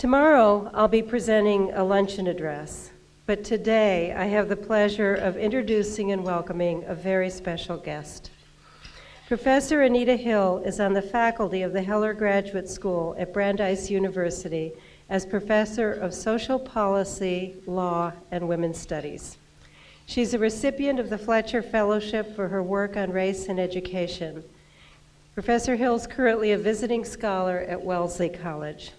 Tomorrow, I'll be presenting a luncheon address, but today I have the pleasure of introducing and welcoming a very special guest. Professor Anita Hill is on the faculty of the Heller Graduate School at Brandeis University as Professor of Social Policy, Law, and Women's Studies. She's a recipient of the Fletcher Fellowship for her work on race and education. Professor Hill is currently a visiting scholar at Wellesley College.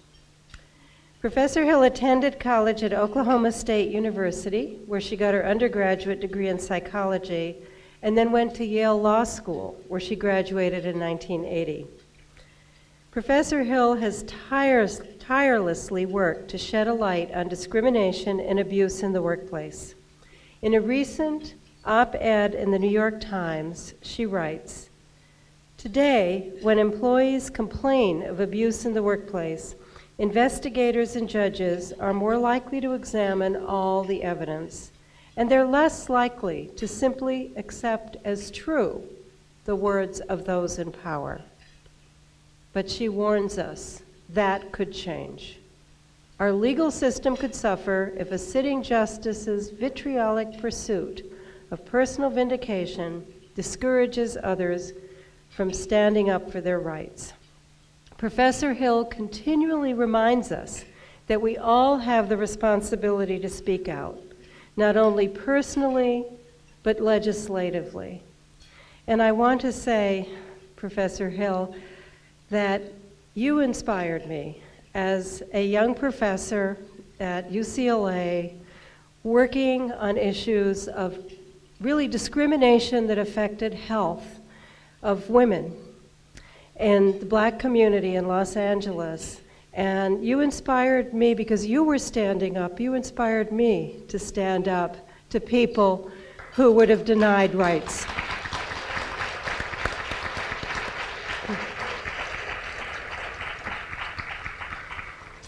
Professor Hill attended college at Oklahoma State University, where she got her undergraduate degree in psychology, and then went to Yale Law School, where she graduated in 1980. Professor Hill has tires, tirelessly worked to shed a light on discrimination and abuse in the workplace. In a recent op ed in the New York Times, she writes Today, when employees complain of abuse in the workplace, investigators and judges are more likely to examine all the evidence, and they're less likely to simply accept as true the words of those in power. But she warns us that could change. Our legal system could suffer if a sitting justice's vitriolic pursuit of personal vindication discourages others from standing up for their rights. Professor Hill continually reminds us that we all have the responsibility to speak out, not only personally, but legislatively. And I want to say, Professor Hill, that you inspired me as a young professor at UCLA working on issues of really discrimination that affected health of women in the black community in Los Angeles. And you inspired me because you were standing up. You inspired me to stand up to people who would have denied rights.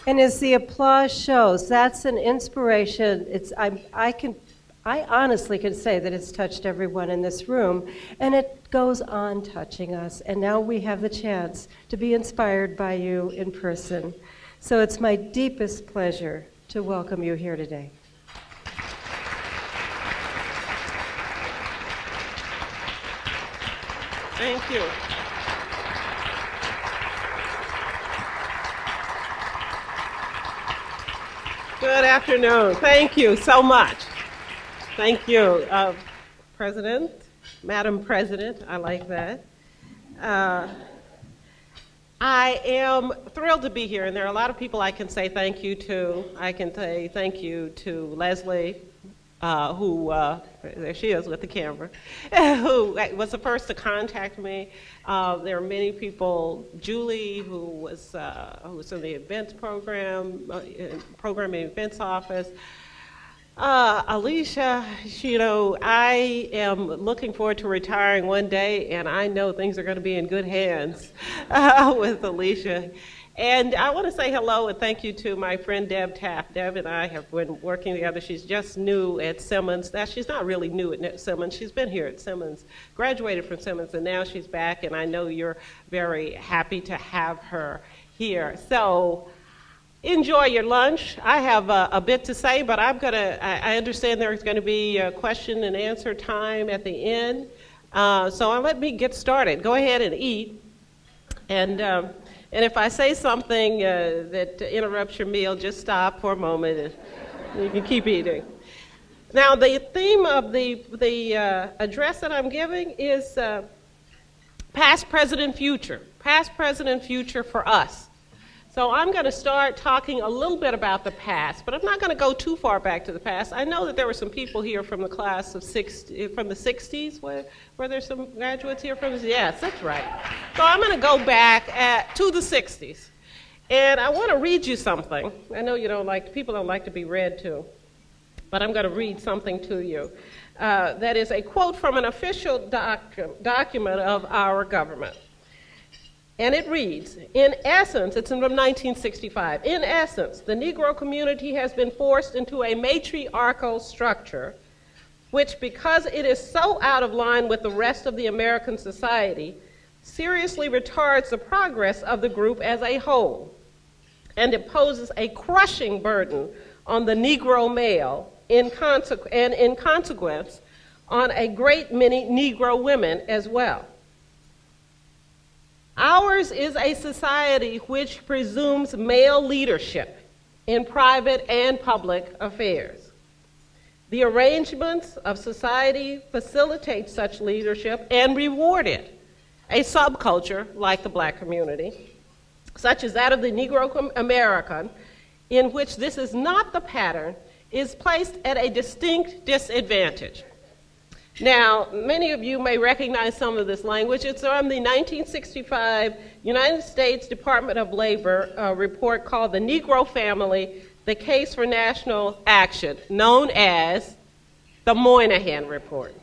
And as the applause shows, that's an inspiration. It's, I, I can I honestly can say that it's touched everyone in this room, and it goes on touching us. And now we have the chance to be inspired by you in person. So it's my deepest pleasure to welcome you here today. Thank you. Good afternoon. Thank you so much. Thank you, uh, President, Madam President. I like that. Uh, I am thrilled to be here, and there are a lot of people I can say thank you to. I can say thank you to Leslie, uh, who, uh, there she is with the camera, who was the first to contact me. Uh, there are many people, Julie, who was, uh, who was in the events program, uh, programming events office. Uh, Alicia, you know, I am looking forward to retiring one day, and I know things are going to be in good hands uh, with Alicia. And I want to say hello and thank you to my friend Deb Taft. Deb and I have been working together. She's just new at Simmons. Now, she's not really new at Simmons. She's been here at Simmons, graduated from Simmons, and now she's back, and I know you're very happy to have her here. So, enjoy your lunch. I have a, a bit to say, but I'm gonna, I, I understand there's going to be a question and answer time at the end. Uh, so let me get started. Go ahead and eat. And, um, and if I say something uh, that interrupts your meal, just stop for a moment and you can keep eating. Now, the theme of the, the uh, address that I'm giving is uh, past, present, and future. Past, present, and future for us. So I'm going to start talking a little bit about the past, but I'm not going to go too far back to the past. I know that there were some people here from the class of 60, from the 60s. Were, were there some graduates here from yes, that's right. So I'm going to go back at, to the 60s. And I want to read you something. I know you don't like, people don't like to be read to, but I'm going to read something to you. Uh, that is a quote from an official docu document of our government. And it reads, in essence, it's from 1965. In essence, the Negro community has been forced into a matriarchal structure, which, because it is so out of line with the rest of the American society, seriously retards the progress of the group as a whole. and imposes a crushing burden on the Negro male in and in consequence on a great many Negro women as well. Ours is a society which presumes male leadership in private and public affairs. The arrangements of society facilitate such leadership and reward it. A subculture, like the black community, such as that of the Negro American, in which this is not the pattern, is placed at a distinct disadvantage. Now, many of you may recognize some of this language. It's from the 1965 United States Department of Labor uh, report called The Negro Family The Case for National Action, known as the Moynihan Report.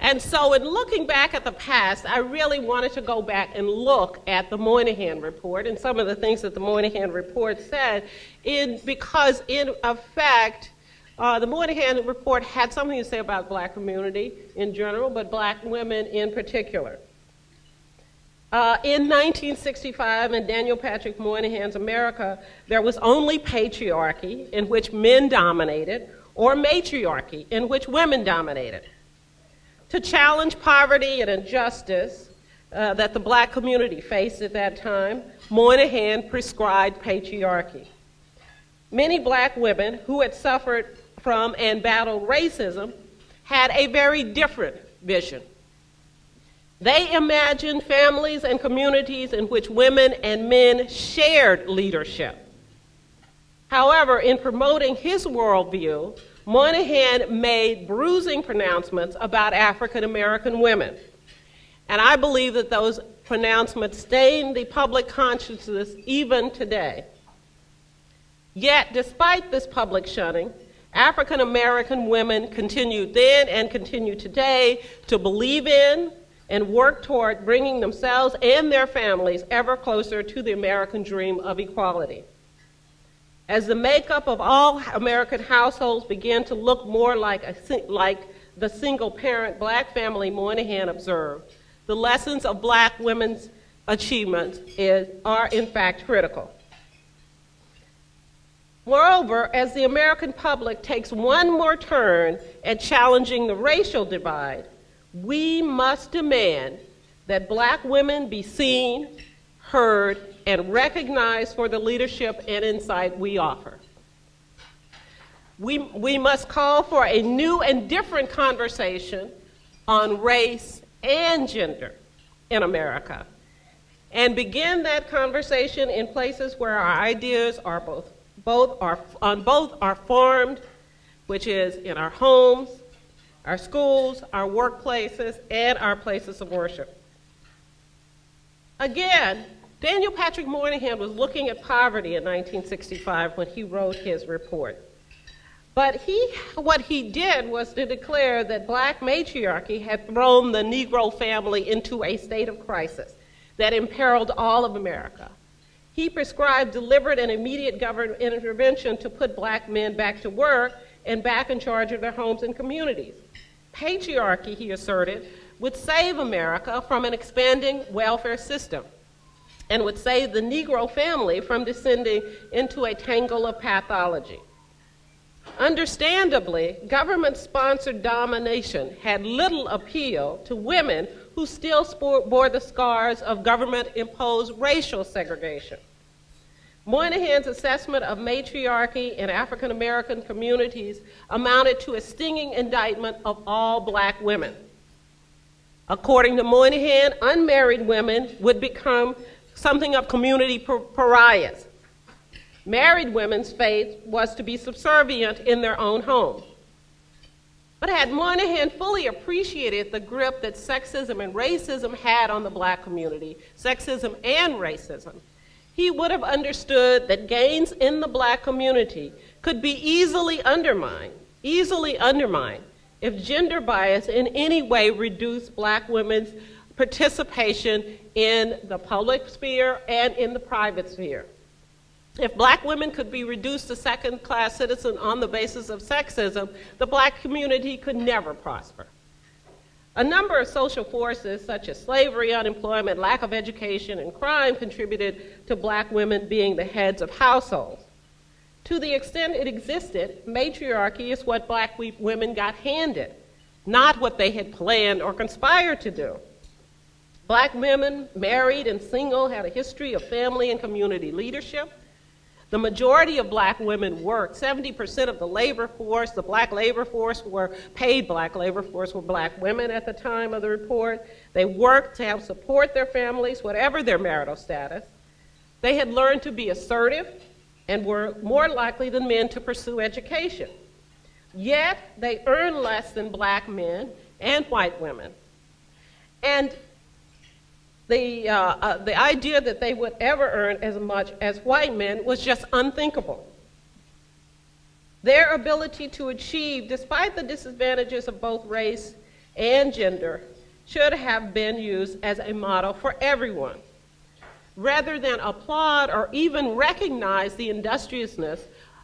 And so, in looking back at the past, I really wanted to go back and look at the Moynihan Report and some of the things that the Moynihan Report said, in, because, in effect, uh, the Moynihan report had something to say about black community in general, but black women in particular. Uh, in 1965, in Daniel Patrick Moynihan's America, there was only patriarchy, in which men dominated, or matriarchy, in which women dominated. To challenge poverty and injustice uh, that the black community faced at that time, Moynihan prescribed patriarchy. Many black women who had suffered from and battled racism had a very different vision. They imagined families and communities in which women and men shared leadership. However, in promoting his worldview, Moynihan made bruising pronouncements about African American women. And I believe that those pronouncements stain the public consciousness even today. Yet, despite this public shunning, African American women continue then and continue today to believe in and work toward bringing themselves and their families ever closer to the American dream of equality. As the makeup of all American households began to look more like, a, like the single parent black family Moynihan observed, the lessons of black women's achievements is, are in fact critical. Moreover, as the American public takes one more turn at challenging the racial divide, we must demand that black women be seen, heard, and recognized for the leadership and insight we offer. We, we must call for a new and different conversation on race and gender in America and begin that conversation in places where our ideas are both both are, on both are formed, which is in our homes, our schools, our workplaces, and our places of worship. Again, Daniel Patrick Moynihan was looking at poverty in 1965 when he wrote his report. But he, what he did was to declare that black matriarchy had thrown the Negro family into a state of crisis that imperiled all of America. He prescribed deliberate and immediate government intervention to put black men back to work and back in charge of their homes and communities. Patriarchy, he asserted, would save America from an expanding welfare system and would save the Negro family from descending into a tangle of pathology. Understandably, government sponsored domination had little appeal to women who still bore the scars of government imposed racial segregation. Moynihan's assessment of matriarchy in African American communities amounted to a stinging indictment of all black women. According to Moynihan, unmarried women would become something of community pariahs. Married women's faith was to be subservient in their own home. But had Moynihan fully appreciated the grip that sexism and racism had on the black community, sexism and racism, he would have understood that gains in the black community could be easily undermined, easily undermined, if gender bias in any way reduced black women's participation in the public sphere and in the private sphere. If black women could be reduced to second class citizens on the basis of sexism, the black community could never prosper. A number of social forces, such as slavery, unemployment, lack of education, and crime, contributed to black women being the heads of households. To the extent it existed, matriarchy is what black women got handed, not what they had planned or conspired to do. Black women, married and single, had a history of family and community leadership. The majority of black women worked. 70% of the labor force, the black labor force, were paid black labor force, were black women at the time of the report. They worked to help support their families, whatever their marital status. They had learned to be assertive and were more likely than men to pursue education. Yet, they earned less than black men and white women. And the, uh, uh, the idea that they would ever earn as much as white men was just unthinkable. Their ability to achieve, despite the disadvantages of both race and gender, should have been used as a model for everyone. Rather than applaud or even recognize the industriousness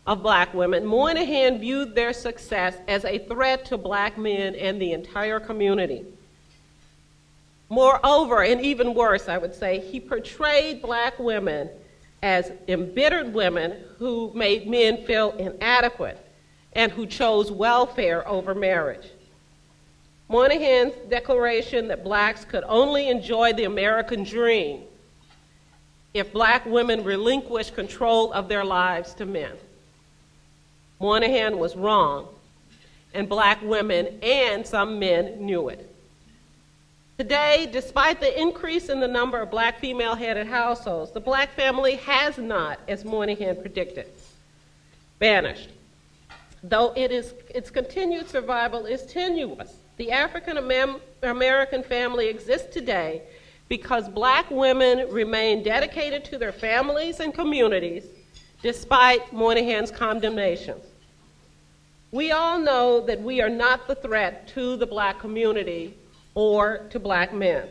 of black women, Moynihan viewed their success as a threat to black men and the entire community. Moreover, and even worse, I would say, he portrayed black women as embittered women who made men feel inadequate and who chose welfare over marriage. Moynihan's declaration that blacks could only enjoy the American dream if black women relinquished control of their lives to men. Moynihan was wrong, and black women and some men knew it. Today, despite the increase in the number of black female headed households, the black family has not, as Moynihan predicted, vanished. Though it is, its continued survival is tenuous. The African American family exists today because black women remain dedicated to their families and communities despite Moynihan's condemnations. We all know that we are not the threat to the black community or to black men.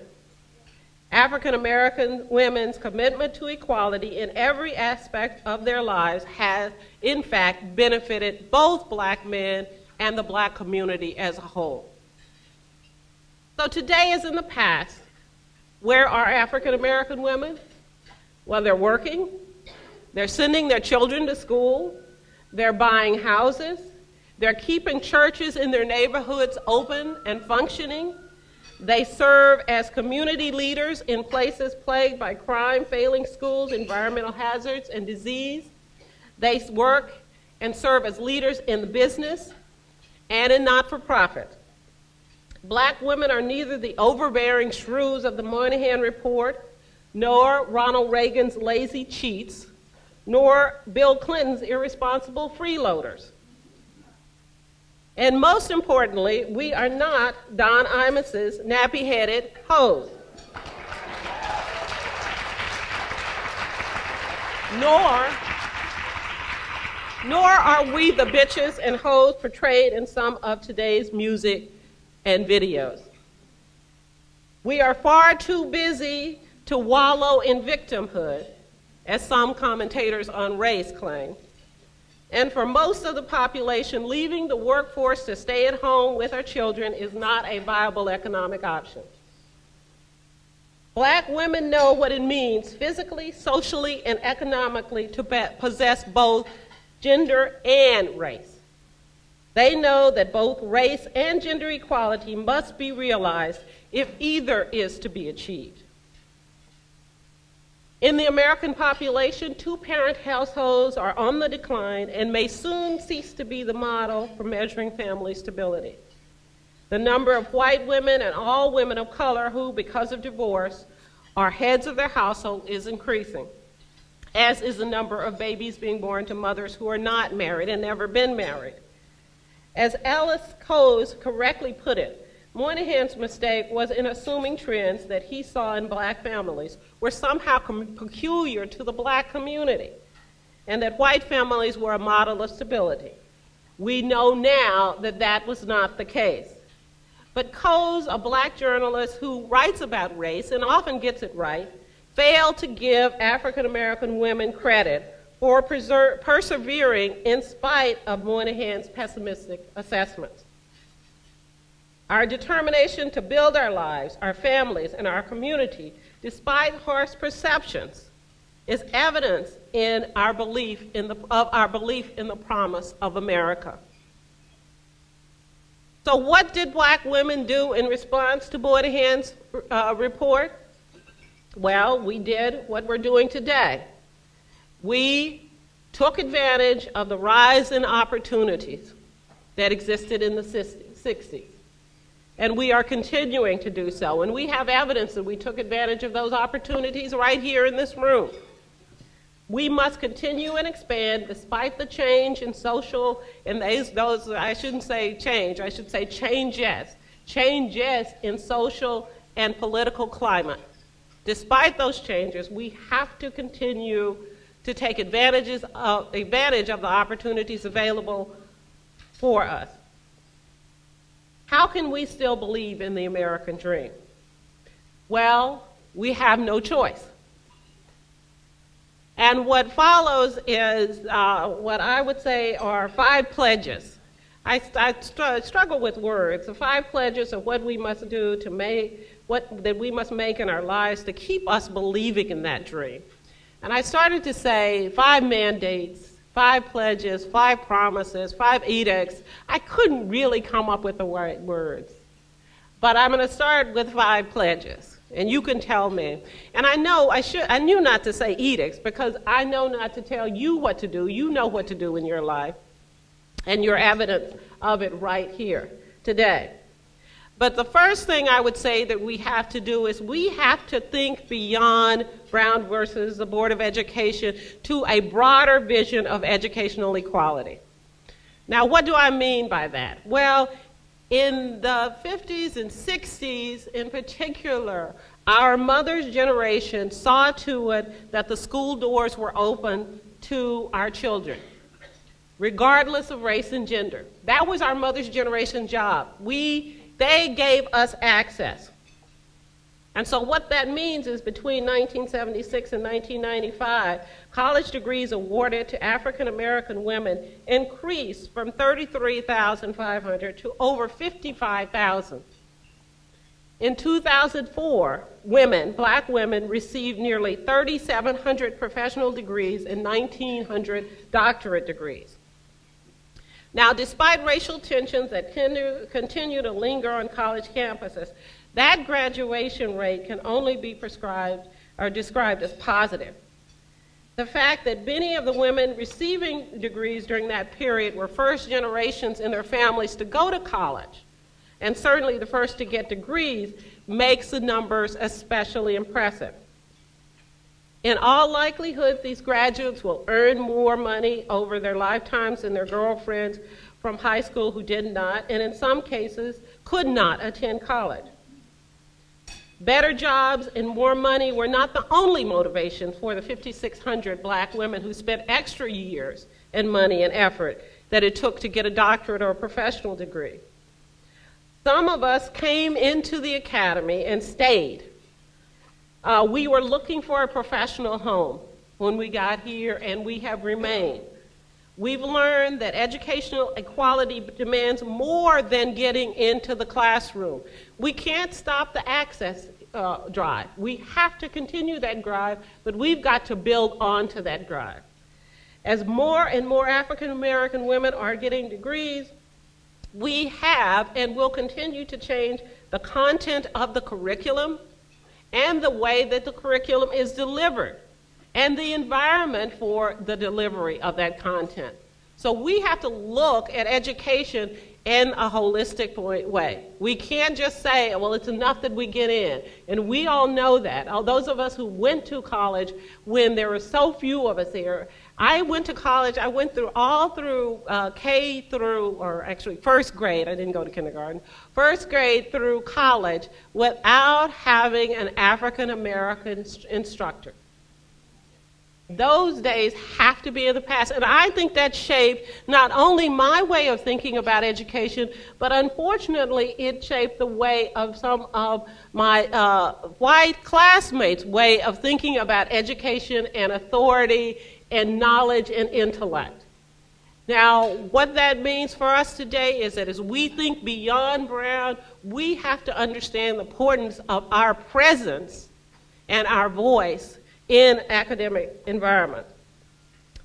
African American women's commitment to equality in every aspect of their lives has, in fact, benefited both black men and the black community as a whole. So today, is in the past, where are African American women? Well, they're working, they're sending their children to school, they're buying houses, they're keeping churches in their neighborhoods open and functioning. They serve as community leaders in places plagued by crime, failing schools, environmental hazards, and disease. They work and serve as leaders in the business and in not for profit. Black women are neither the overbearing shrews of the Moynihan Report, nor Ronald Reagan's lazy cheats, nor Bill Clinton's irresponsible freeloaders. And most importantly, we are not Don Imus's nappy headed hoes. Nor, nor are we the bitches and hoes portrayed in some of today's music and videos. We are far too busy to wallow in victimhood, as some commentators on race claim. And for most of the population, leaving the workforce to stay at home with our children is not a viable economic option. Black women know what it means physically, socially, and economically to possess both gender and race. They know that both race and gender equality must be realized if either is to be achieved. In the American population, two-parent households are on the decline and may soon cease to be the model for measuring family stability. The number of white women and all women of color who, because of divorce, are heads of their household is increasing, as is the number of babies being born to mothers who are not married and never been married. As Ellis Cose correctly put it, Moynihan's mistake was in assuming trends that he saw in black families were somehow peculiar to the black community, and that white families were a model of stability. We know now that that was not the case. But Cose, a black journalist who writes about race and often gets it right, failed to give African American women credit for persevering in spite of Moynihan's pessimistic assessments. Our determination to build our lives, our families, and our community, despite harsh perceptions, is evidence in our belief in the, of our belief in the promise of America. So, what did black women do in response to Moynihan's uh, report? Well, we did what we're doing today. We took advantage of the rise in opportunities that existed in the 60s. And we are continuing to do so. And we have evidence that we took advantage of those opportunities right here in this room. We must continue and expand despite the change in social, and those, I shouldn't say change, I should say changes, changes in social and political climate. Despite those changes, we have to continue to take advantages of, advantage of the opportunities available for us. How can we still believe in the American dream? Well, we have no choice. And what follows is uh, what I would say are five pledges. I, I str struggle with words. The five pledges of what we must do to make, what that we must make in our lives to keep us believing in that dream. And I started to say five mandates, five pledges, five promises, five edicts. I couldn't really come up with the right words. But I'm going to start with five pledges and you can tell me. And I know I should I knew not to say edicts because I know not to tell you what to do. You know what to do in your life. And you're evidence of it right here today. But the first thing I would say that we have to do is we have to think beyond Brown versus the Board of Education to a broader vision of educational equality. Now, what do I mean by that? Well, in the 50s and 60s, in particular, our mother's generation saw to it that the school doors were open to our children, regardless of race and gender. That was our mother's generation job. We, they gave us access. And so what that means is between 1976 and 1995, college degrees awarded to African American women increased from 33,500 to over 55,000. In 2004, women, black women, received nearly 3,700 professional degrees and 1,900 doctorate degrees. Now, despite racial tensions that continue to linger on college campuses, that graduation rate can only be prescribed or described as positive. The fact that many of the women receiving degrees during that period were first generations in their families to go to college, and certainly the first to get degrees, makes the numbers especially impressive. In all likelihood, these graduates will earn more money over their lifetimes than their girlfriends from high school who did not, and in some cases, could not attend college. Better jobs and more money were not the only motivation for the 5,600 black women who spent extra years and money and effort that it took to get a doctorate or a professional degree. Some of us came into the academy and stayed. Uh, we were looking for a professional home when we got here, and we have remained. We've learned that educational equality demands more than getting into the classroom. We can't stop the access uh, drive. We have to continue that drive, but we've got to build onto that drive. As more and more African American women are getting degrees, we have and will continue to change the content of the curriculum and the way that the curriculum is delivered and the environment for the delivery of that content. So we have to look at education in a holistic way. We can't just say, well, it's enough that we get in. And we all know that. All those of us who went to college when there were so few of us here, I went to college, I went through all through uh, K through, or actually first grade, I didn't go to kindergarten, first grade through college without having an African American instructor. Those days have to be in the past. And I think that shaped not only my way of thinking about education, but unfortunately, it shaped the way of some of my uh, white classmates' way of thinking about education and authority and knowledge and intellect. Now, what that means for us today is that as we think beyond Brown, we have to understand the importance of our presence and our voice in academic environment.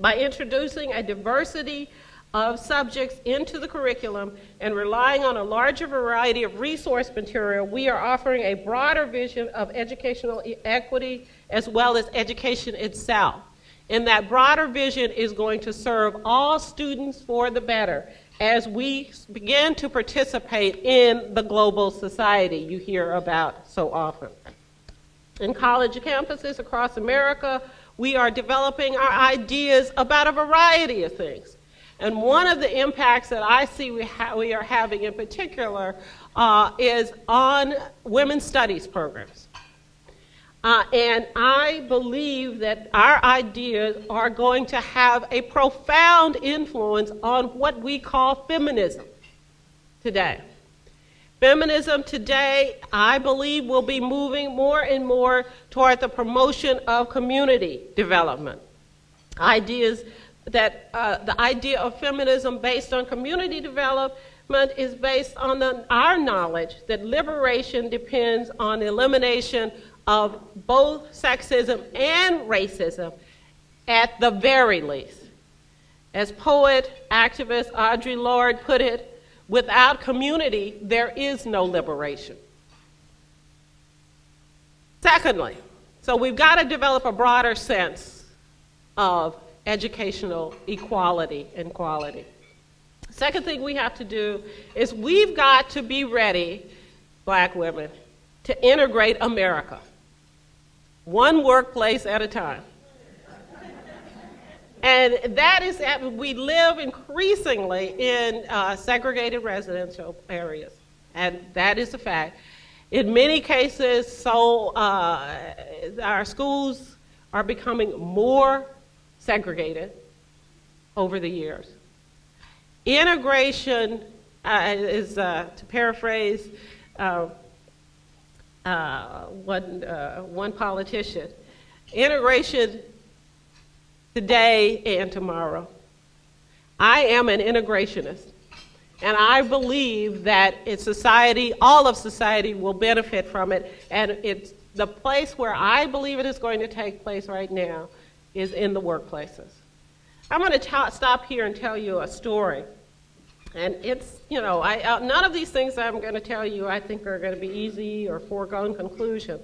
By introducing a diversity of subjects into the curriculum and relying on a larger variety of resource material, we are offering a broader vision of educational equity as well as education itself. And that broader vision is going to serve all students for the better as we begin to participate in the global society you hear about so often. In college campuses across America, we are developing our ideas about a variety of things. And one of the impacts that I see we, we are having in particular uh, is on women's studies programs. Uh, and I believe that our ideas are going to have a profound influence on what we call feminism today. Feminism today, I believe, will be moving more and more toward the promotion of community development. Ideas that uh, the idea of feminism based on community development is based on the, our knowledge that liberation depends on the elimination of both sexism and racism at the very least. As poet, activist Audre Lorde put it, without community, there is no liberation. Secondly, so we've got to develop a broader sense of educational equality and quality. Second thing we have to do is we've got to be ready, black women, to integrate America, one workplace at a time. And that is that we live increasingly in uh, segregated residential areas, and that is a fact. In many cases, so uh, our schools are becoming more segregated over the years. Integration uh, is, uh, to paraphrase uh, uh, one, one politician, integration today and tomorrow. I am an integrationist. And I believe that in society, all of society will benefit from it. And it's the place where I believe it is going to take place right now is in the workplaces. I'm going to stop here and tell you a story. And it's, you know, I, uh, none of these things I'm going to tell you I think are going to be easy or foregone conclusion.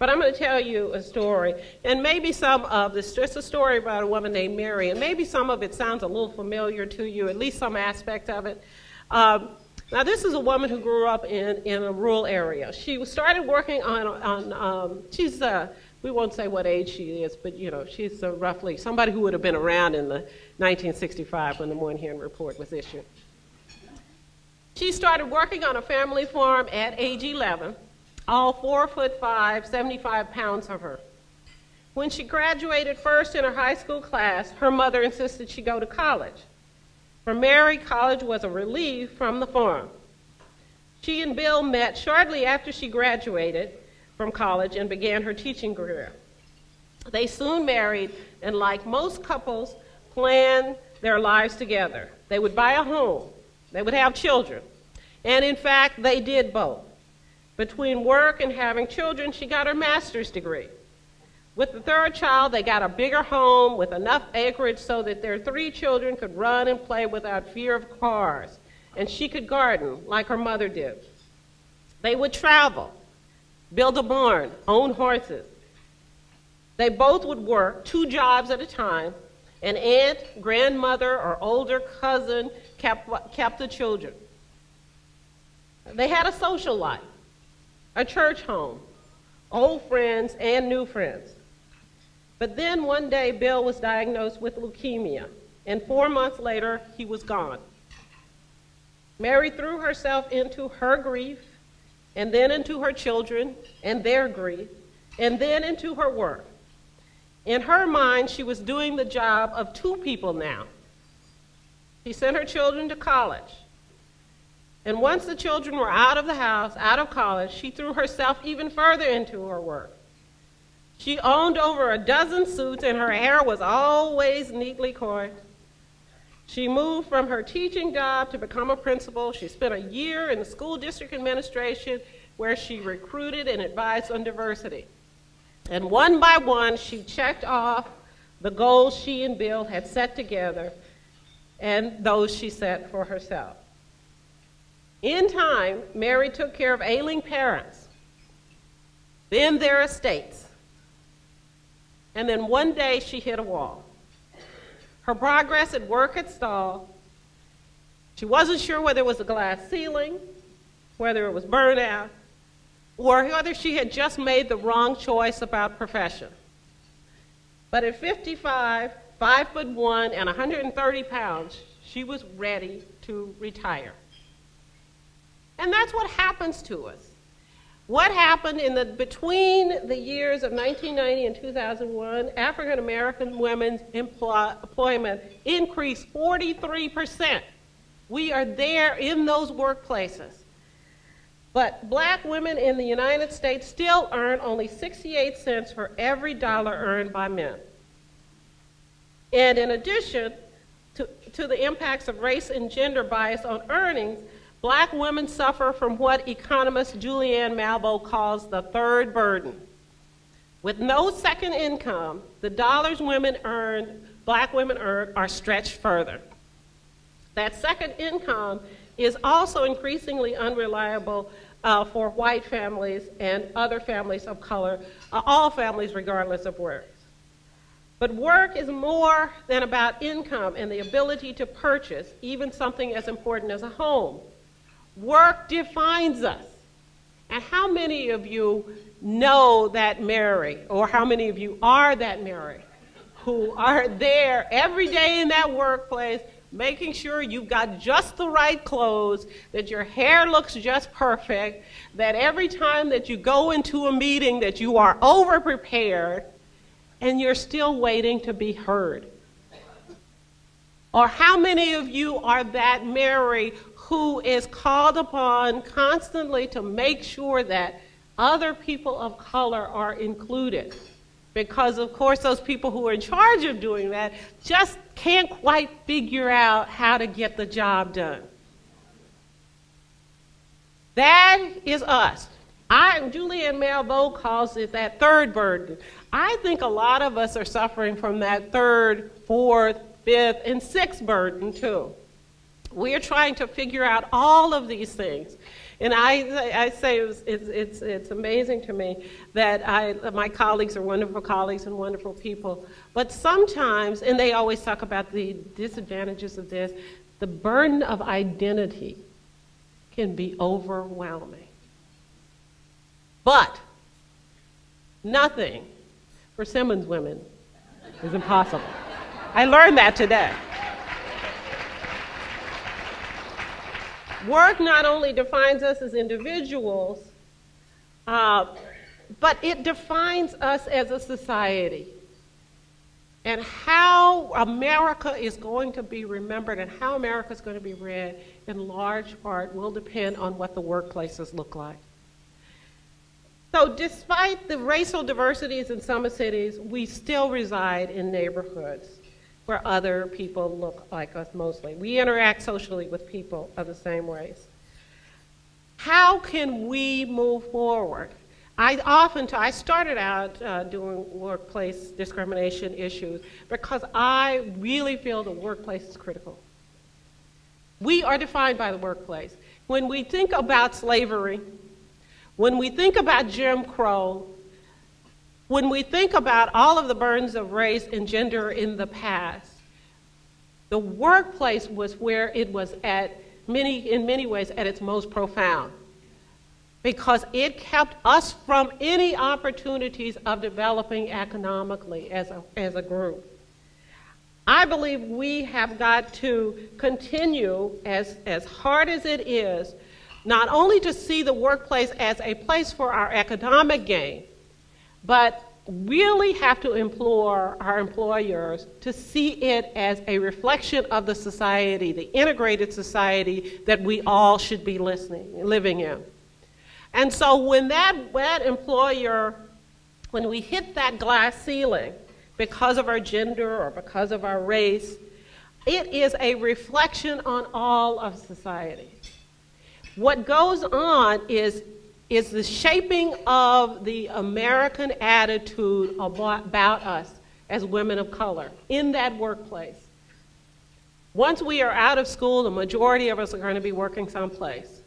But I'm going to tell you a story. And maybe some of this, just a story about a woman named Mary, and maybe some of it sounds a little familiar to you, at least some aspect of it. Um, now, this is a woman who grew up in, in a rural area. She started working on, on um, she's, uh, we won't say what age she is, but you know, she's uh, roughly somebody who would have been around in the 1965 when the Moynihan Report was issued. She started working on a family farm at age 11, all four foot five, 75 pounds of her. When she graduated first in her high school class, her mother insisted she go to college. For Mary, college was a relief from the farm. She and Bill met shortly after she graduated from college and began her teaching career. They soon married, and like most couples, planned their lives together. They would buy a home, they would have children, and in fact, they did both. Between work and having children, she got her master's degree. With the third child, they got a bigger home with enough acreage so that their three children could run and play without fear of cars, and she could garden like her mother did. They would travel build a barn, own horses. They both would work two jobs at a time. An aunt, grandmother, or older cousin kept, kept the children. They had a social life, a church home, old friends, and new friends. But then one day, Bill was diagnosed with leukemia, and four months later, he was gone. Mary threw herself into her grief and then into her children and their grief, and then into her work. In her mind, she was doing the job of two people now. She sent her children to college. And once the children were out of the house, out of college, she threw herself even further into her work. She owned over a dozen suits, and her hair was always neatly coiffed. She moved from her teaching job to become a principal. She spent a year in the school district administration where she recruited and advised on diversity. And one by one, she checked off the goals she and Bill had set together and those she set for herself. In time, Mary took care of ailing parents, then their estates, and then one day she hit a wall. Her progress at work had stalled. She wasn't sure whether it was a glass ceiling, whether it was burnout, or whether she had just made the wrong choice about profession. But at 55, 5 foot 1, and 130 pounds, she was ready to retire. And that's what happens to us. What happened in the between the years of 1990 and 2001, African American women's employment increased 43%. We are there in those workplaces. But black women in the United States still earn only 68 cents for every dollar earned by men. And in addition to, to the impacts of race and gender bias on earnings, black women suffer from what economist Julianne Malveaux calls the third burden. With no second income, the dollars women earn, black women earn, are stretched further. That second income is also increasingly unreliable uh, for white families and other families of color, uh, all families regardless of work. But work is more than about income and the ability to purchase even something as important as a home. Work defines us. And how many of you know that Mary, or how many of you are that Mary, who are there every day in that workplace making sure you've got just the right clothes, that your hair looks just perfect, that every time that you go into a meeting that you are over prepared and you're still waiting to be heard. Or how many of you are that Mary who is called upon constantly to make sure that other people of color are included? Because, of course, those people who are in charge of doing that just can't quite figure out how to get the job done. That is us. I, Julianne Malveaux calls it that third burden. I think a lot of us are suffering from that third, fourth, fifth, and sixth burden too. We are trying to figure out all of these things. And I, I say it's, it's, it's amazing to me that I, my colleagues are wonderful colleagues and wonderful people. But sometimes, and they always talk about the disadvantages of this, the burden of identity can be overwhelming. But nothing for Simmons women is impossible. I learned that today. Work not only defines us as individuals, uh, but it defines us as a society. And how America is going to be remembered and how America is going to be read, in large part, will depend on what the workplaces look like. So, despite the racial diversities in some cities, we still reside in neighborhoods where other people look like us mostly. We interact socially with people of the same race. How can we move forward? I often, I started out uh, doing workplace discrimination issues because I really feel the workplace is critical. We are defined by the workplace. When we think about slavery, when we think about Jim Crow, when we think about all of the burdens of race and gender in the past, the workplace was where it was at many, in many ways at its most profound because it kept us from any opportunities of developing economically as a, as a group. I believe we have got to continue, as, as hard as it is, not only to see the workplace as a place for our economic gain, but really have to implore our employers to see it as a reflection of the society, the integrated society that we all should be listening, living in. And so when that, that employer, when we hit that glass ceiling because of our gender or because of our race, it is a reflection on all of society. What goes on is, is the shaping of the American attitude about, us as women of color in that workplace. Once we are out of school, the majority of us are going to be working someplace.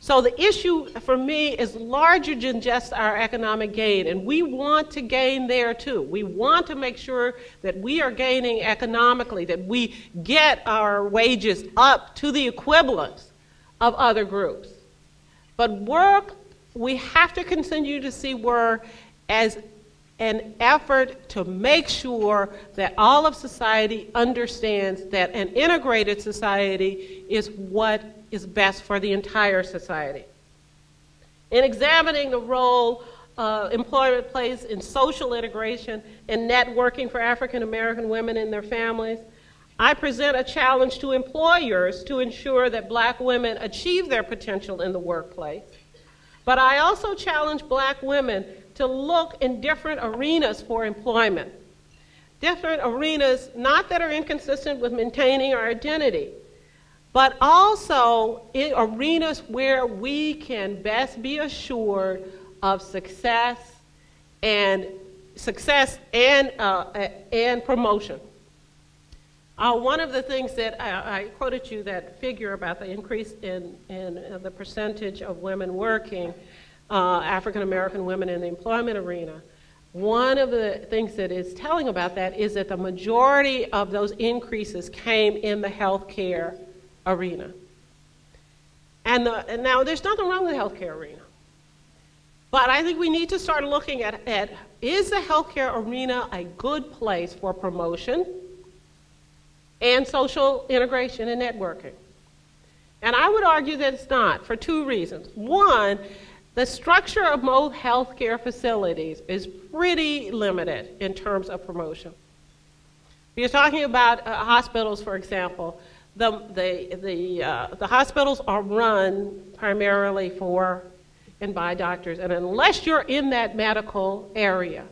So the issue for me is larger than just our economic gain, and we want to gain there too. We want to make sure that we are gaining economically, that we get our wages up to the equivalence of other groups. But work, we have to continue to see work as an effort to make sure that all of society understands that an integrated society is what is best for the entire society. In examining the role uh, employment plays in social integration and networking for African American women and their families, I present a challenge to employers to ensure that black women achieve their potential in the workplace. But I also challenge black women to look in different arenas for employment. Different arenas, not that are inconsistent with maintaining our identity, but also in arenas where we can best be assured of success and success and, uh, and promotion. Uh, one of the things that I, I, quoted you that figure about the increase in, in uh, the percentage of women working, uh, African American women in the employment arena. One of the things that is telling about that is that the majority of those increases came in the healthcare arena. And, the, and now there's nothing wrong with the healthcare arena. But I think we need to start looking at, at is the healthcare arena a good place for promotion and social integration and networking? And I would argue that it's not for two reasons. One, the structure of most healthcare facilities is pretty limited in terms of promotion. If you're talking about uh, hospitals, for example, the, the, the, uh, the hospitals are run primarily for and by doctors. And unless you're in that medical area,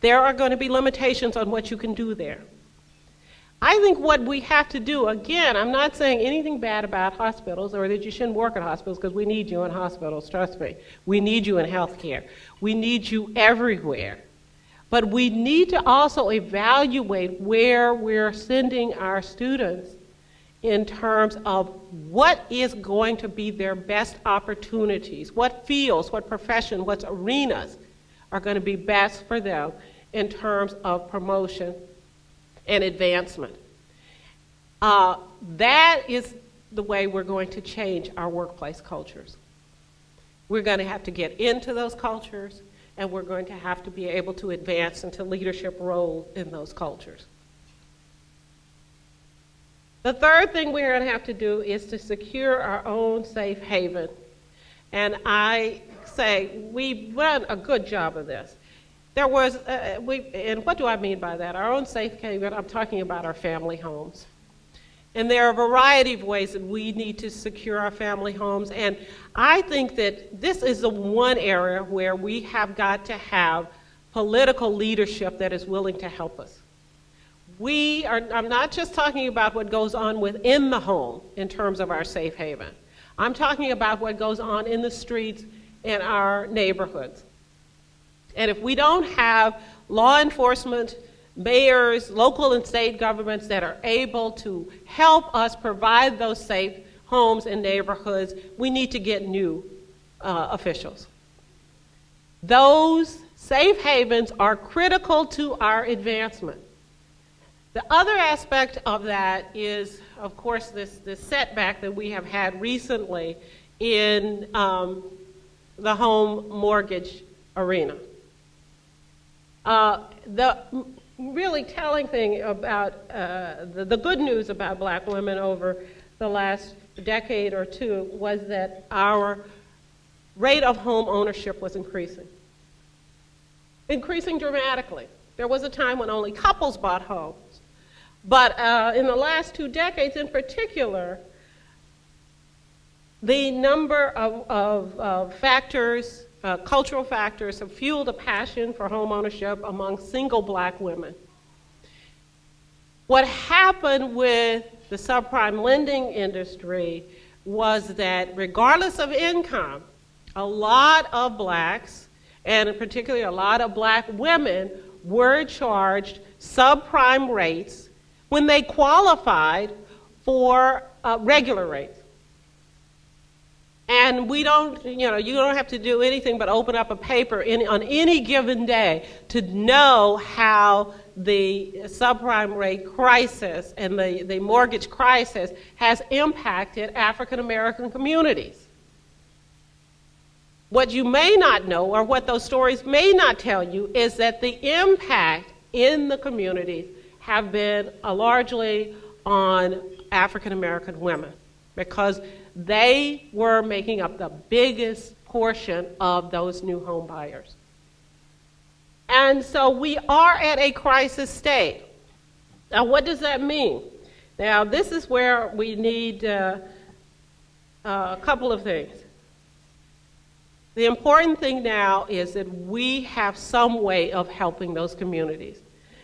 there are going to be limitations on what you can do there. I think what we have to do, again, I'm not saying anything bad about hospitals or that you shouldn't work in hospitals because we need you in hospitals, trust me. We need you in healthcare. We need you everywhere. But we need to also evaluate where we're sending our students in terms of what is going to be their best opportunities, what fields, what profession, what arenas are going to be best for them in terms of promotion and advancement. Uh, that is the way we're going to change our workplace cultures. We're going to have to get into those cultures, and we're going to have to be able to advance into leadership roles in those cultures. The third thing we're going to have to do is to secure our own safe haven. And I say we've done a good job of this. There was, uh, we, and what do I mean by that? Our own safe haven, I'm talking about our family homes. And there are a variety of ways that we need to secure our family homes. And I think that this is the one area where we have got to have political leadership that is willing to help us. We are, I'm not just talking about what goes on within the home in terms of our safe haven. I'm talking about what goes on in the streets in our neighborhoods. And if we don't have law enforcement, mayors, local and state governments that are able to help us provide those safe homes and neighborhoods, we need to get new uh, officials. Those safe havens are critical to our advancement. The other aspect of that is, of course, this, this setback that we have had recently in um, the home mortgage arena. Uh, the really telling thing about uh, the, the good news about black women over the last decade or two was that our rate of home ownership was increasing. Increasing dramatically. There was a time when only couples bought homes. But uh, in the last two decades in particular, the number of, of, of factors uh, cultural factors have fueled a passion for home ownership among single black women. What happened with the subprime lending industry was that regardless of income, a lot of blacks, and particularly a lot of black women, were charged subprime rates when they qualified for uh, regular rates. And we don't, you know, you don't have to do anything but open up a paper in, on any given day to know how the subprime rate crisis and the, the mortgage crisis has impacted African American communities. What you may not know, or what those stories may not tell you, is that the impact in the communities have been uh, largely on African American women because they were making up the biggest portion of those new home buyers. And so we are at a crisis state. Now, what does that mean? Now, this is where we need uh, uh, a couple of things. The important thing now is that we have some way of helping those communities.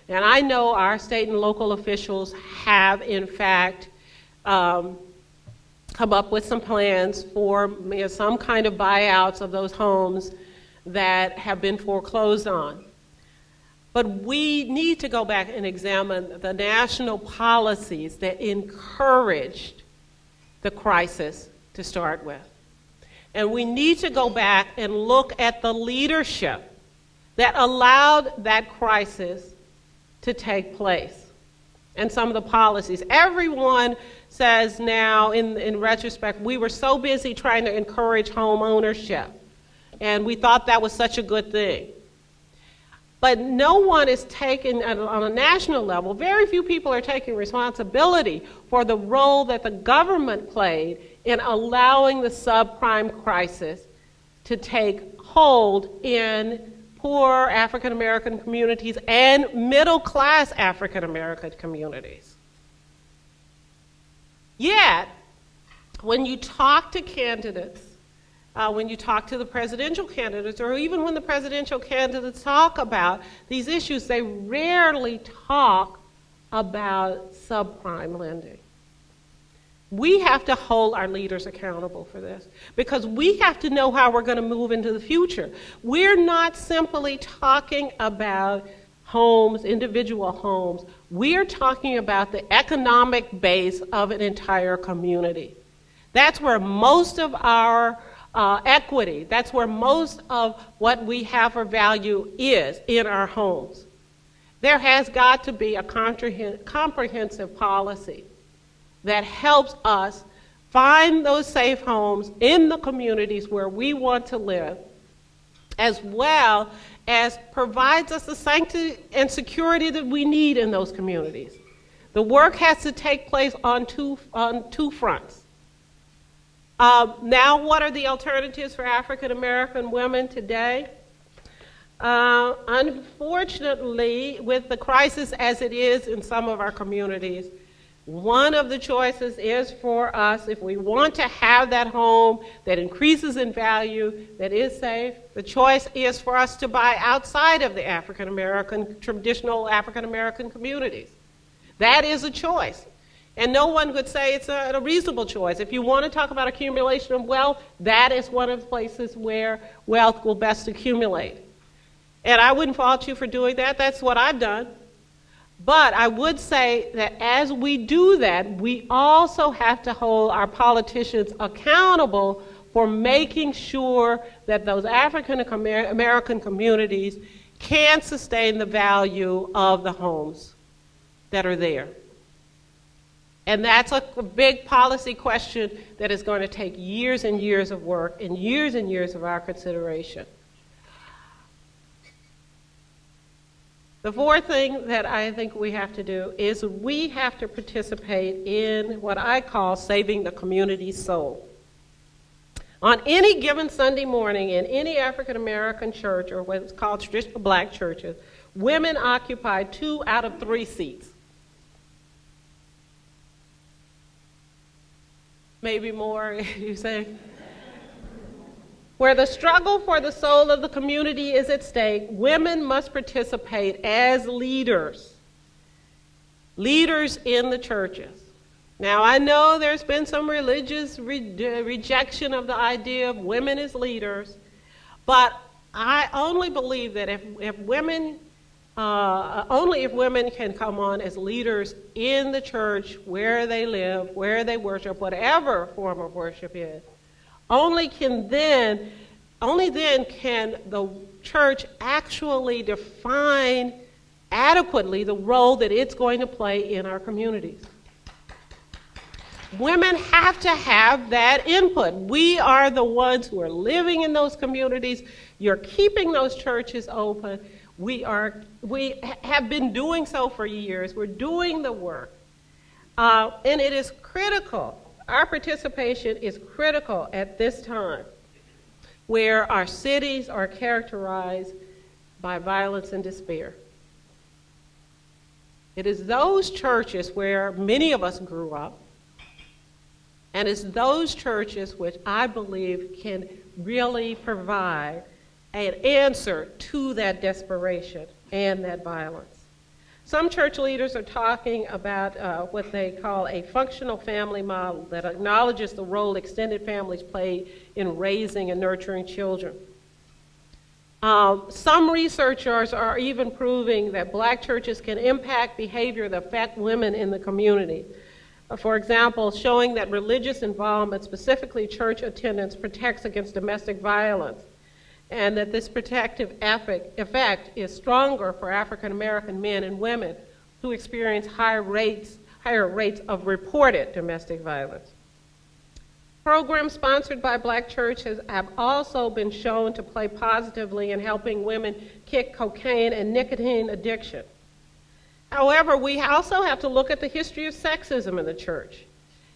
And I know our state and local officials have, in fact, um, come up with some plans for you know, some kind of buyouts of those homes that have been foreclosed on. But we need to go back and examine the national policies that encouraged the crisis to start with. And we need to go back and look at the leadership that allowed that crisis to take place and some of the policies. Everyone says now, in, in retrospect, we were so busy trying to encourage home ownership, and we thought that was such a good thing. But no one is taking, on a national level, very few people are taking responsibility for the role that the government played in allowing the subprime crisis to take hold in poor African American communities and middle class African American communities. Yet, when you talk to candidates, uh, when you talk to the presidential candidates, or even when the presidential candidates talk about these issues, they rarely talk about subprime lending. We have to hold our leaders accountable for this because we have to know how we're going to move into the future. We're not simply talking about homes, individual homes. We're talking about the economic base of an entire community. That's where most of our uh, equity, that's where most of what we have for value is in our homes. There has got to be a comprehensive policy that helps us find those safe homes in the communities where we want to live, as well as provides us the sanctity and security that we need in those communities. The work has to take place on two, on two fronts. Uh, now, what are the alternatives for African American women today? Uh, unfortunately, with the crisis as it is in some of our communities, one of the choices is for us, if we want to have that home that increases in value, that is safe, the choice is for us to buy outside of the African American, traditional African American communities. That is a choice. And no one would say it's a, a, reasonable choice. If you want to talk about accumulation of wealth, that is one of the places where wealth will best accumulate. And I wouldn't fault you for doing that. That's what I've done. But I would say that as we do that, we also have to hold our politicians accountable for making sure that those African American communities can sustain the value of the homes that are there. And that's a big policy question that is going to take years and years of work and years and years of our consideration. The fourth thing that I think we have to do is we have to participate in what I call saving the community's soul. On any given Sunday morning in any African American church or what's called traditional black churches, women occupy two out of three seats. Maybe more, you say? Where the struggle for the soul of the community is at stake, women must participate as leaders leaders in the churches. Now, I know there's been some religious re- rejection of the idea of women as leaders, but I only believe that if, if women, uh, only if women can come on as leaders in the church, where they live, where they worship, whatever form of worship is, only can then, only then can the church actually define adequately the role that it's going to play in our communities. Women have to have that input. We are the ones who are living in those communities. You're keeping those churches open. We, are, we have been doing so for years. We're doing the work. Uh, and it is critical. Our participation is critical at this time where our cities are characterized by violence and despair. It is those churches where many of us grew up, and it's those churches which I believe can really provide an answer to that desperation and that violence. Some church leaders are talking about uh, what they call a functional family model that acknowledges the role extended families play in raising and nurturing children. Um, some researchers are even proving that black churches can impact behavior that affect women in the community. Uh, for example, showing that religious involvement, specifically church attendance, protects against domestic violence, and that this protective effect is stronger for African American men and women who experience higher rates, higher rates of reported domestic violence. Programs sponsored by black churches have also been shown to play positively in helping women kick cocaine and nicotine addiction. However, we also have to look at the history of sexism in the church.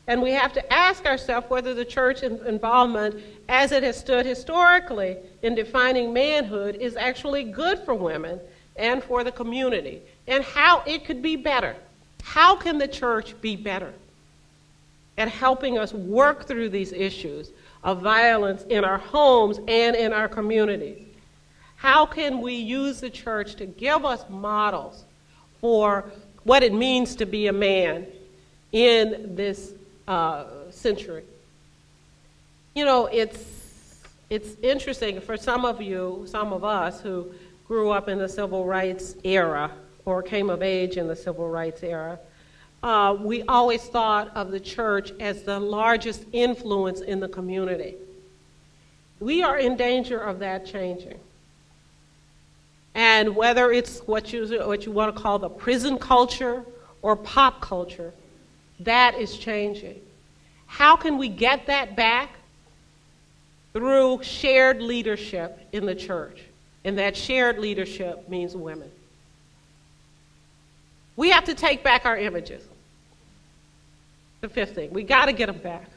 And we have to ask ourselves whether the church involvement, as it has stood historically in defining manhood, is actually good for women and for the community, and how it could be better. How can the church be better? at helping us work through these issues of violence in our homes and in our communities. How can we use the church to give us models for what it means to be a man in this uh, century? You know, it's, it's interesting for some of you, some of us who grew up in the civil rights era or came of age in the civil rights era uh, we always thought of the church as the largest influence in the community. We are in danger of that changing. And whether it's what you, what you want to call the prison culture or pop culture, that is changing. How can we get that back? Through shared leadership in the church. And that shared leadership means women. We have to take back our images. The fifth thing, we got to get them back.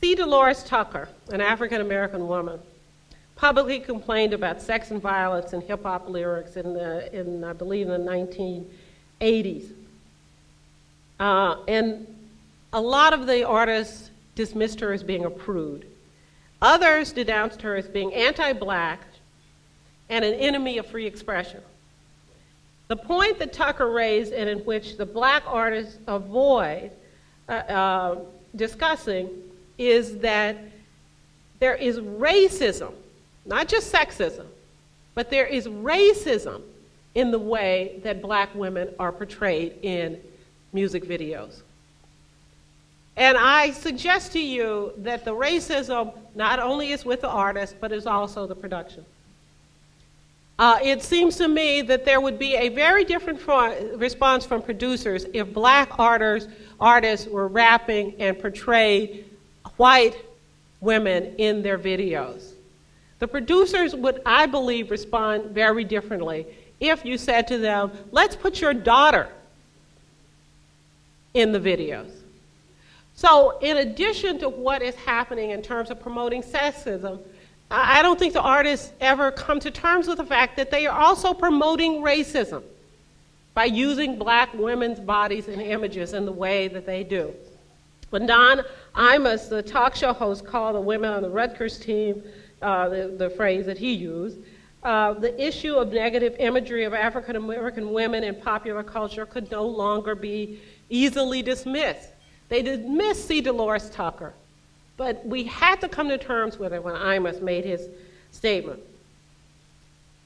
C. Dolores Tucker, an African American woman, publicly complained about sex and violence in hip hop lyrics in, the, in, I believe, in the 1980s. Uh, and a lot of the artists dismissed her as being a prude. Others denounced her as being anti black and an enemy of free expression. The point that Tucker raised, and in which the black artists avoid uh, uh, discussing, is that there is racism, not just sexism, but there is racism in the way that black women are portrayed in music videos. And I suggest to you that the racism not only is with the artist, but is also the production. Uh, it seems to me that there would be a very different response from producers if black artists, artists were rapping and portrayed white women in their videos. The producers would, I believe, respond very differently if you said to them, let's put your daughter in the videos. So, in addition to what is happening in terms of promoting sexism, I don't think the artists ever come to terms with the fact that they are also promoting racism by using black women's bodies and images in the way that they do. When Don Imus, the talk show host, called the women on the Rutgers team, uh, the, the, phrase that he used, uh, the issue of negative imagery of African American women in popular culture could no longer be easily dismissed. They dismissed C. Dolores Tucker, but we had to come to terms with it when Imus made his statement.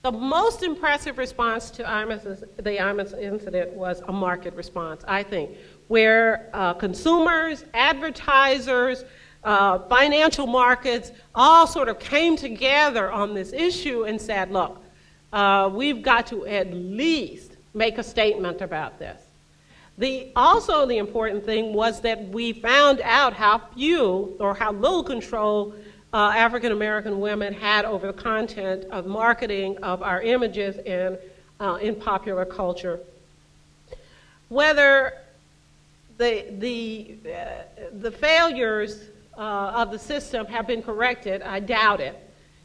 The most impressive response to Imus's, the Imus incident was a market response, I think, where uh, consumers, advertisers, uh, financial markets all sort of came together on this issue and said, look, uh, we've got to at least make a statement about this. The, also, the important thing was that we found out how few or how little control uh, African American women had over the content of marketing of our images in, uh, in popular culture. Whether the, the, uh, the failures uh, of the system have been corrected, I doubt it.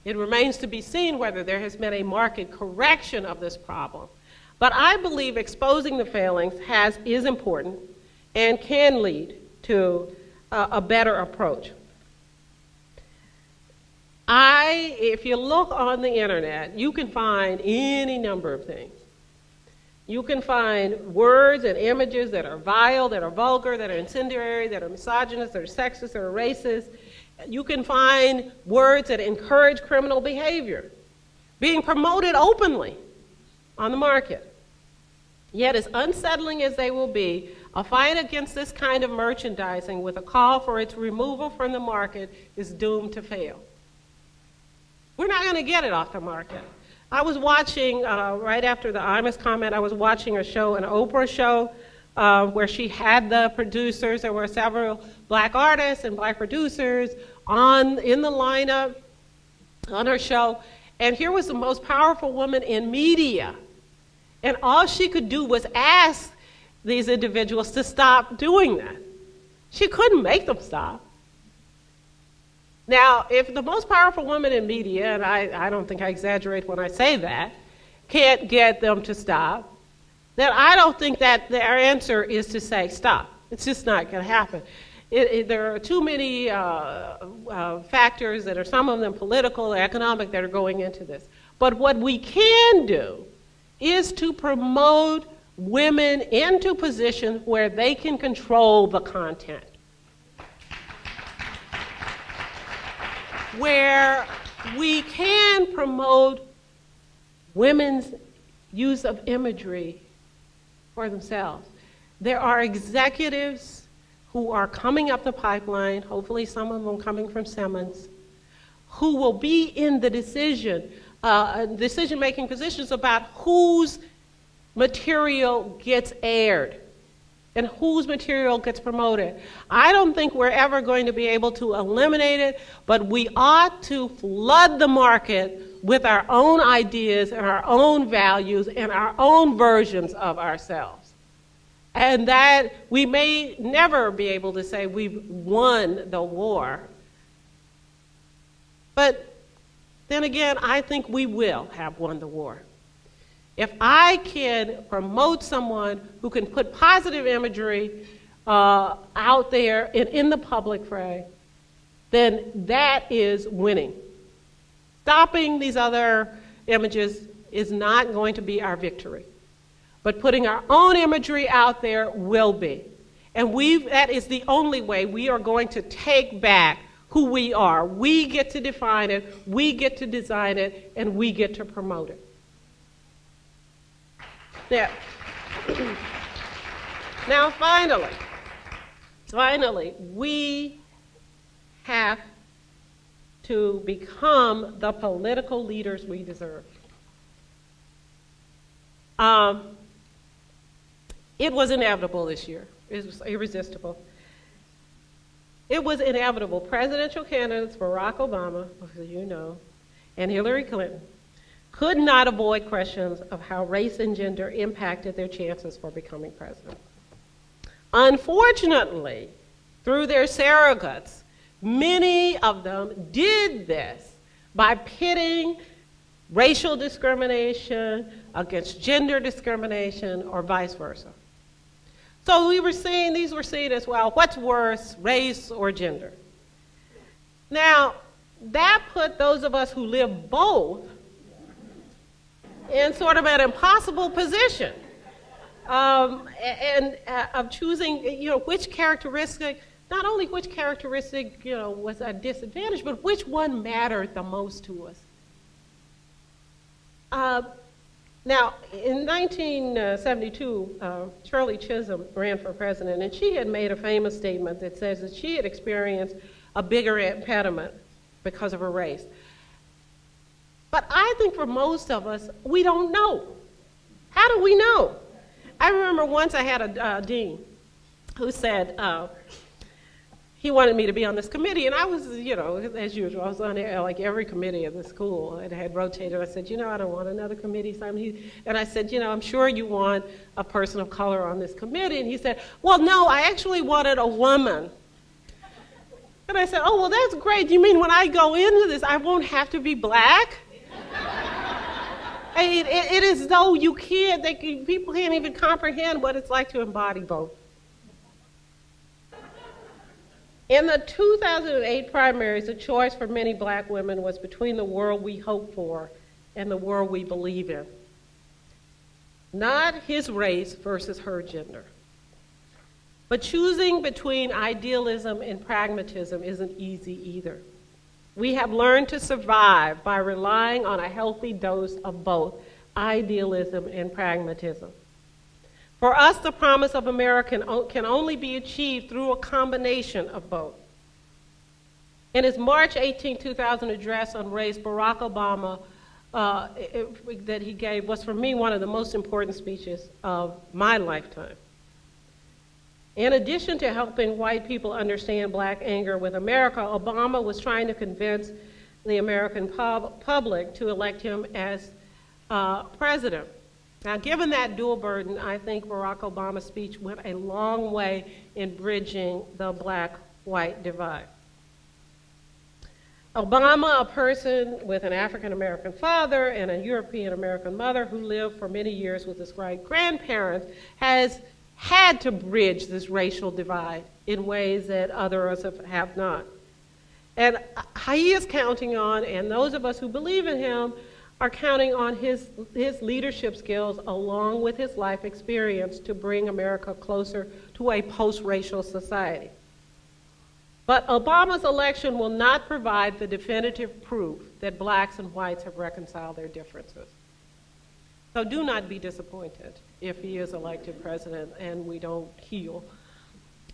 It remains to be seen whether there has been a market correction of this problem. But I believe exposing the failings has, is important and can lead to uh, a better approach. I, if you look on the internet, you can find any number of things. You can find words and images that are vile, that are vulgar, that are incendiary, that are misogynist, that are sexist, that are racist. You can find words that encourage criminal behavior being promoted openly on the market. Yet, as unsettling as they will be, a fight against this kind of merchandising with a call for its removal from the market is doomed to fail. We're not going to get it off the market. I was watching, uh, right after the Imus comment, I was watching a show, an Oprah show, uh, where she had the producers. There were several black artists and black producers on in the lineup on her show. And here was the most powerful woman in media. And all she could do was ask these individuals to stop doing that. She couldn't make them stop. Now, if the most powerful woman in media, and I, I don't think I exaggerate when I say that, can't get them to stop, then I don't think that their answer is to say stop. It's just not going to happen. It, it, there are too many uh, uh, factors that are some of them political or economic that are going into this. But what we can do is to promote women into positions where they can control the content. where we can promote women's use of imagery for themselves. There are executives who are coming up the pipeline, hopefully some of them coming from Simmons, who will be in the decision, uh, decision-making positions about whose material gets aired and whose material gets promoted. I don't think we're ever going to be able to eliminate it, but we ought to flood the market with our own ideas and our own values and our own versions of ourselves. And that we may never be able to say we've won the war. But then again, I think we will have won the war. If I can promote someone who can put positive imagery uh, out there and in the public fray, then that is winning. Stopping these other images is not going to be our victory. But putting our own imagery out there will be. And we that is the only way we are going to take back who we are. We get to define it, we get to design it, and we get to promote it. Now, now finally, finally, we have to become the political leaders we deserve. Um, it was inevitable this year. It was irresistible. It was inevitable. Presidential candidates Barack Obama, as you know, and Hillary Clinton could not avoid questions of how race and gender impacted their chances for becoming president. Unfortunately, through their surrogates, many of them did this by pitting racial discrimination against gender discrimination or vice versa. So we were seeing, these were seen as, well, what's worse, race or gender? Now, that put those of us who live both in sort of an impossible position um, and uh, of choosing, you know, which characteristic, not only which characteristic, you know, was a disadvantage, but which one mattered the most to us. Uh, now, in 1972, uh, Shirley Chisholm ran for president, and she had made a famous statement that says that she had experienced a bigger impediment because of her race. But I think for most of us, we don't know. How do we know? I remember once I had a uh, dean who said, uh, he wanted me to be on this committee, and I was, you know, as usual, I was on like every committee of the school. It had rotated. I said, you know, I don't want another committee, Simon. He, and I said, you know, I'm sure you want a person of color on this committee. And he said, well, no, I actually wanted a woman. And I said, oh, well, that's great. You mean when I go into this, I won't have to be black? it, it, it is though you can't, they, people can't even comprehend what it's like to embody both. In the 2008 primaries, the choice for many black women was between the world we hope for and the world we believe in. Not his race versus her gender. But choosing between idealism and pragmatism isn't easy either. We have learned to survive by relying on a healthy dose of both idealism and pragmatism. For us, the promise of America can only be achieved through a combination of both. In his March 18, 2000 address on race, Barack Obama, uh, it, that he gave, was for me one of the most important speeches of my lifetime. In addition to helping white people understand black anger with America, Obama was trying to convince the American pub public to elect him as uh, president. Now, given that dual burden, I think Barack Obama's speech went a long way in bridging the black white divide. Obama, a person with an African American father and a European American mother who lived for many years with his great grandparents, has had to bridge this racial divide in ways that others have not. And uh, he is counting on, and those of us who believe in him are counting on his, his leadership skills along with his life experience to bring America closer to a post racial society. But Obama's election will not provide the definitive proof that blacks and whites have reconciled their differences. So do not be disappointed if he is elected president and we don't heal.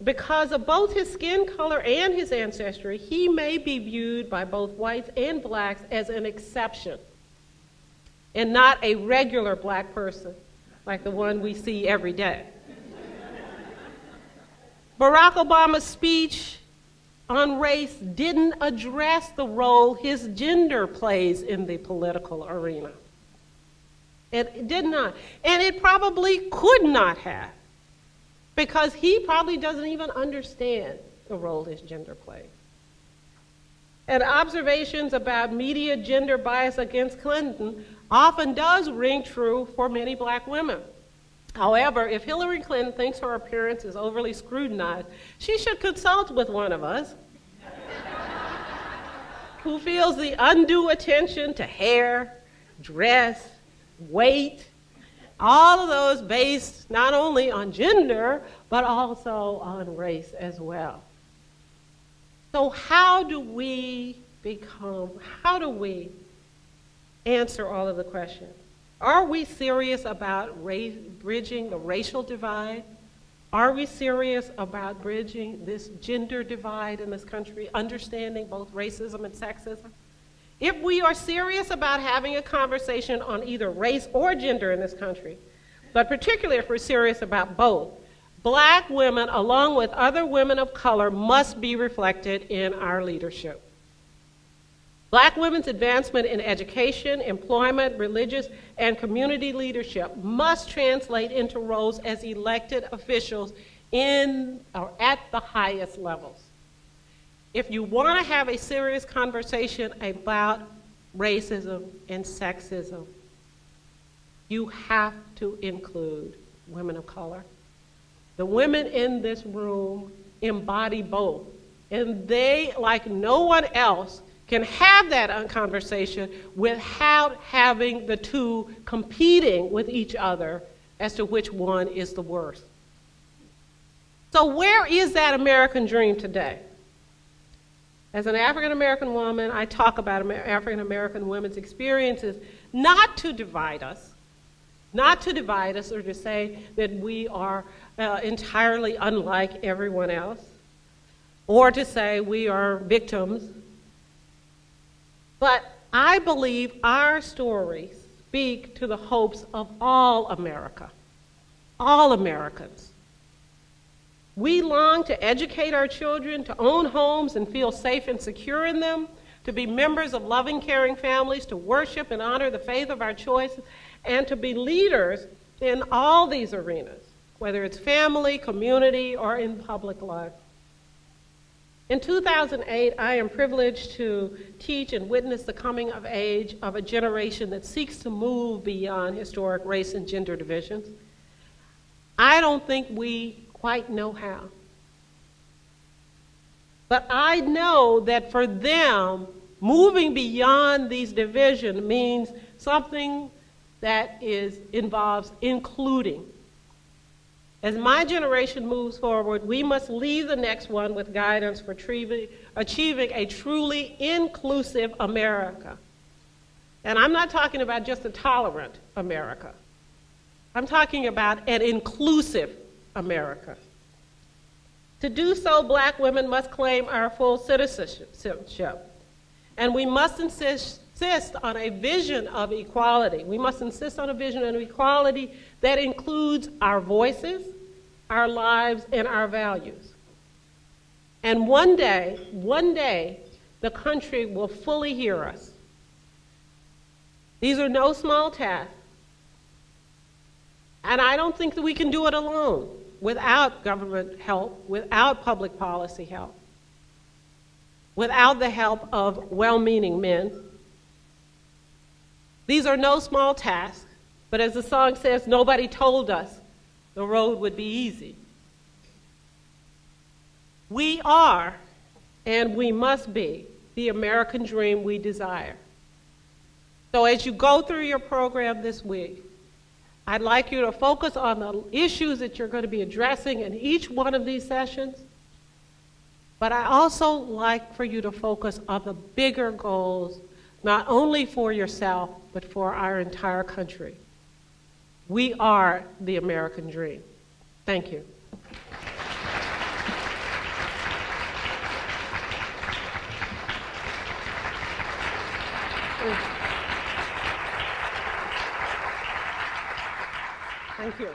Because of both his skin color and his ancestry, he may be viewed by both whites and blacks as an exception and not a regular black person like the one we see every day. Barack Obama's speech on race didn't address the role his gender plays in the political arena. It did not. And it probably could not have, because he probably doesn't even understand the role his gender plays. And observations about media gender bias against Clinton often does ring true for many black women. However, if Hillary Clinton thinks her appearance is overly scrutinized, she should consult with one of us who feels the undue attention to hair, dress, weight, all of those based not only on gender, but also on race as well. So, how do we become, how do we answer all of the questions? Are we serious about bridging the racial divide? Are we serious about bridging this gender divide in this country, understanding both racism and sexism? If we are serious about having a conversation on either race or gender in this country, but particularly if we're serious about both, Black women, along with other women of color, must be reflected in our leadership. Black women's advancement in education, employment, religious, and community leadership must translate into roles as elected officials in or at the highest levels. If you want to have a serious conversation about racism and sexism, you have to include women of color. The women in this room embody both. And they, like no one else, can have that conversation without having the two competing with each other as to which one is the worst. So, where is that American dream today? As an African American woman, I talk about African American women's experiences not to divide us, not to divide us or to say that we are uh, entirely unlike everyone else, or to say we are victims. But I believe our stories speak to the hopes of all America, all Americans. We long to educate our children, to own homes and feel safe and secure in them, to be members of loving, caring families, to worship and honor the faith of our choices, and to be leaders in all these arenas, whether it's family, community, or in public life. In 2008, I am privileged to teach and witness the coming of age of a generation that seeks to move beyond historic race and gender divisions. I don't think we quite know how. But I know that for them, moving beyond these divisions means something that is, involves including. As my generation moves forward, we must leave the next one with guidance for achieving a truly inclusive America. And I'm not talking about just a tolerant America. I'm talking about an inclusive America. To do so, black women must claim our full citizenship. And we must insist, insist on a vision of equality. We must insist on a vision of equality that includes our voices, our lives, and our values. And one day, one day, the country will fully hear us. These are no small tasks. And I don't think that we can do it alone without government help, without public policy help, without the help of well meaning men. These are no small tasks, but as the song says, nobody told us the road would be easy. We are, and we must be, the American dream we desire. So as you go through your program this week, I'd like you to focus on the issues that you're going to be addressing in each one of these sessions. But I also like for you to focus on the bigger goals, not only for yourself, but for our entire country. We are the American dream. Thank you. Thank you.